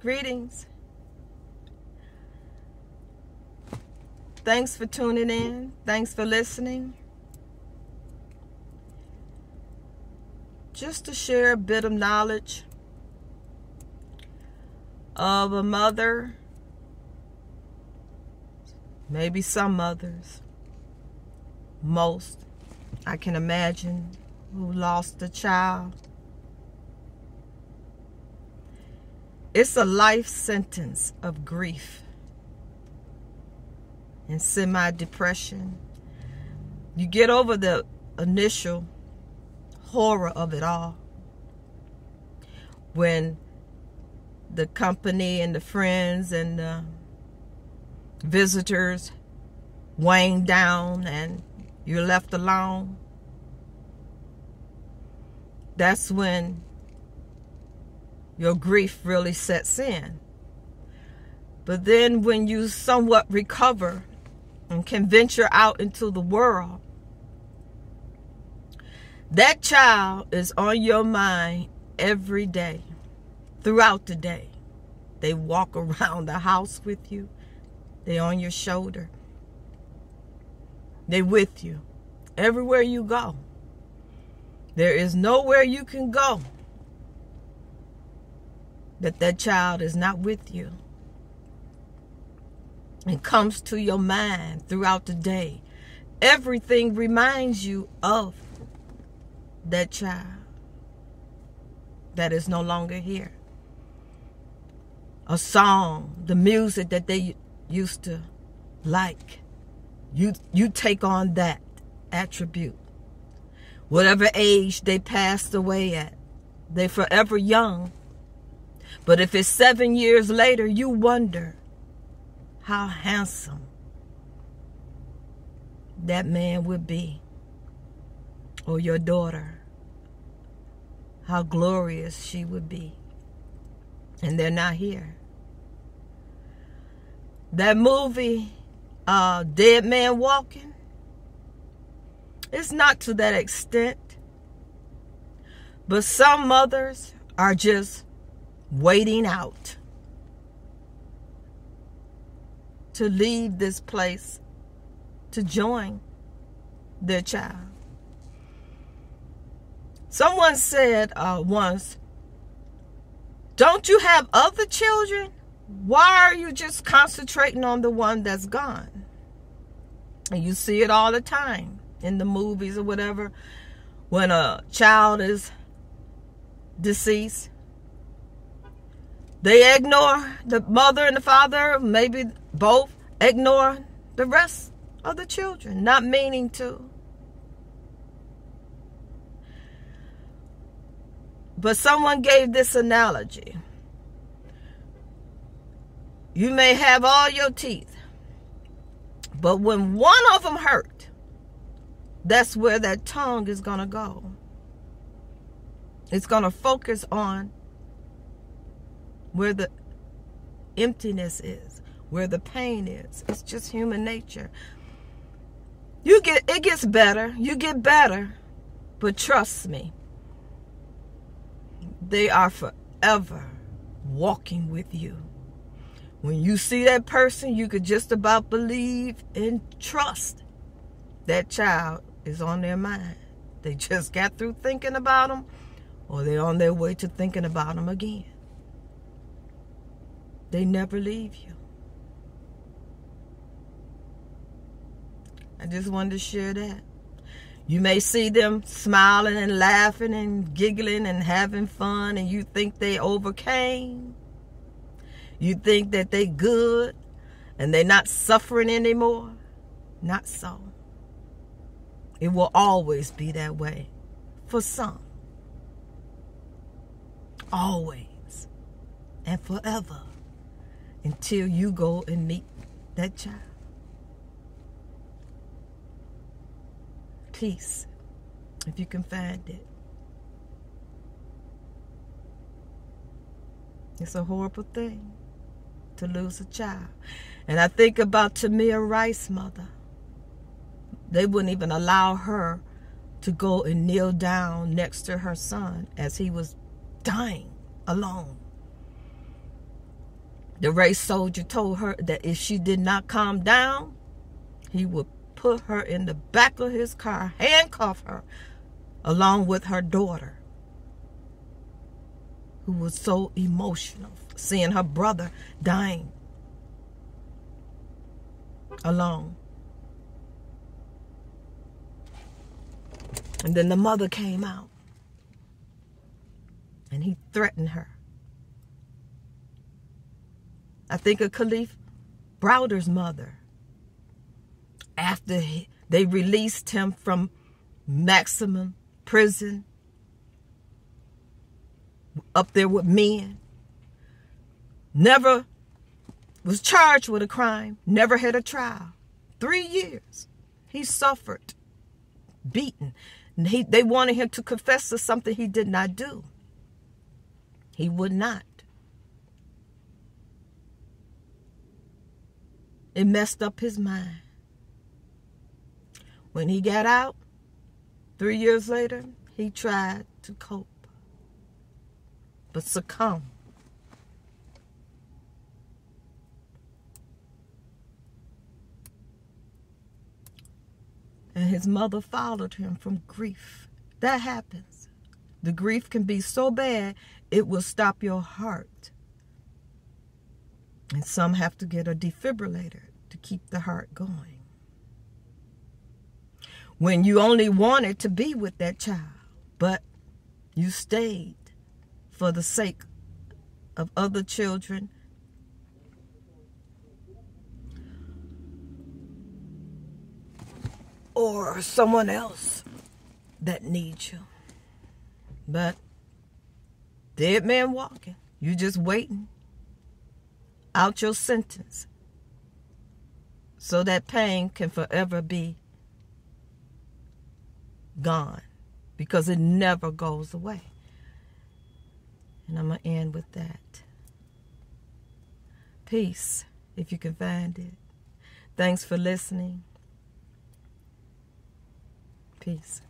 Greetings. Thanks for tuning in. Thanks for listening. Just to share a bit of knowledge of a mother, maybe some mothers, most, I can imagine, who lost a child. It's a life sentence of grief and semi-depression. You get over the initial horror of it all when the company and the friends and the visitors wane down and you're left alone. That's when your grief really sets in. But then when you somewhat recover and can venture out into the world, that child is on your mind every day, throughout the day. They walk around the house with you. They on your shoulder. They with you. Everywhere you go. There is nowhere you can go that that child is not with you and comes to your mind throughout the day. Everything reminds you of that child that is no longer here. A song, the music that they used to like. You you take on that attribute. Whatever age they passed away at, they forever young but if it's seven years later, you wonder how handsome that man would be. Or your daughter. How glorious she would be. And they're not here. That movie, uh, Dead Man Walking, it's not to that extent. But some mothers are just waiting out to leave this place to join their child. Someone said uh, once, Don't you have other children? Why are you just concentrating on the one that's gone? And you see it all the time in the movies or whatever. When a child is deceased, they ignore the mother and the father, maybe both ignore the rest of the children, not meaning to. But someone gave this analogy. You may have all your teeth, but when one of them hurt, that's where that tongue is going to go. It's going to focus on where the emptiness is, where the pain is. It's just human nature. You get it gets better. You get better. But trust me. They are forever walking with you. When you see that person, you could just about believe and trust that child is on their mind. They just got through thinking about them or they're on their way to thinking about them again. They never leave you. I just wanted to share that. You may see them smiling and laughing and giggling and having fun and you think they overcame. You think that they good and they're not suffering anymore. Not so. It will always be that way for some. Always and forever until you go and meet that child. Peace, if you can find it. It's a horrible thing to lose a child. And I think about Tamir Rice's mother. They wouldn't even allow her to go and kneel down next to her son as he was dying alone. The race soldier told her that if she did not calm down, he would put her in the back of his car, handcuff her, along with her daughter, who was so emotional seeing her brother dying alone. And then the mother came out and he threatened her. I think of Kalief Browder's mother. After he, they released him from maximum prison up there with men. Never was charged with a crime, never had a trial. Three years he suffered, beaten. He, they wanted him to confess to something he did not do. He would not. It messed up his mind. When he got out, three years later, he tried to cope, but succumbed. And his mother followed him from grief. That happens. The grief can be so bad, it will stop your heart. And some have to get a defibrillator to keep the heart going. When you only wanted to be with that child, but you stayed for the sake of other children or someone else that needs you. But dead man walking, you just waiting out your sentence so that pain can forever be gone because it never goes away. And I'm going to end with that. Peace, if you can find it. Thanks for listening. Peace.